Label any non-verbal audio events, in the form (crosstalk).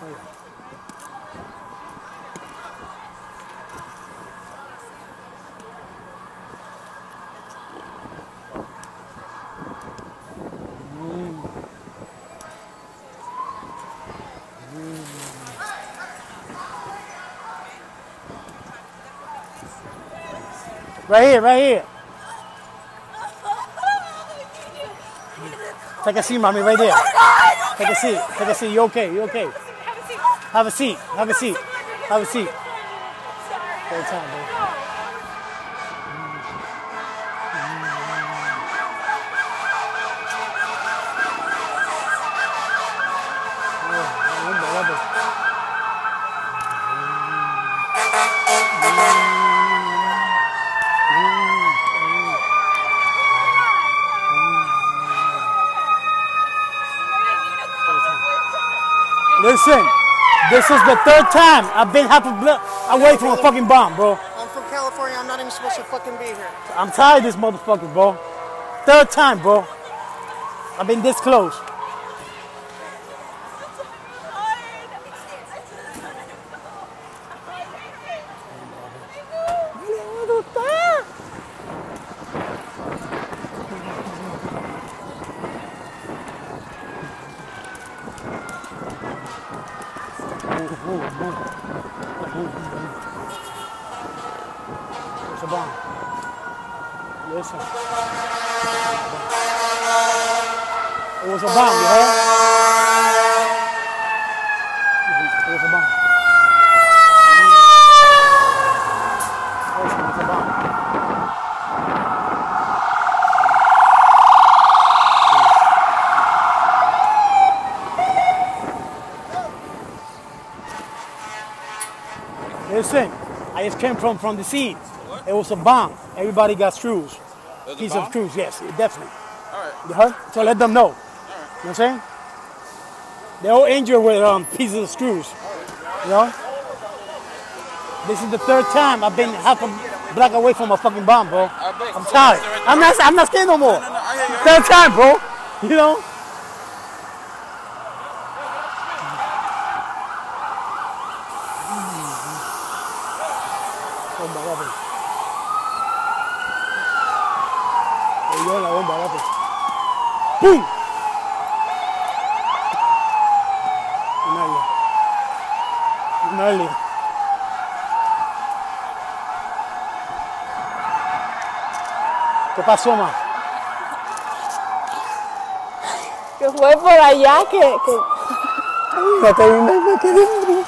Right here, right here. Take a seat, mommy, right there. Take a seat. Take a seat. You okay? You okay? Have a seat. Have a seat. Have a seat. Take time, bro. Listen, this is the third time I've been half a block away from a fucking bomb, bro. I'm from California. I'm not even supposed to fucking be here. I'm tired of this motherfucker, bro. Third time, bro. I've been this close. There's a bomb. Listen. It was a bomb, you heard? It was a bomb. Listen, it's a bomb. Listen, I just came from, from the scene. It was a bomb. Everybody got screws. There's Piece of screws, yes, definitely. All right. You heard? So let them know. You know what I'm saying? They're all injured with um, pieces of screws. You know? This is the third time I've been half a block away from a fucking bomb, bro. I'm tired. I'm not, I'm not scared no more. No, no, I hear. I Third time, bro. (laughs) You know? bomba, guapo. Le dio la bomba, guapo. ¡Pum! Una ¿Qué pasó, ma? Que fue por allá que... que... No te vi, me.